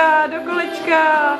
kolečka, do kolečka.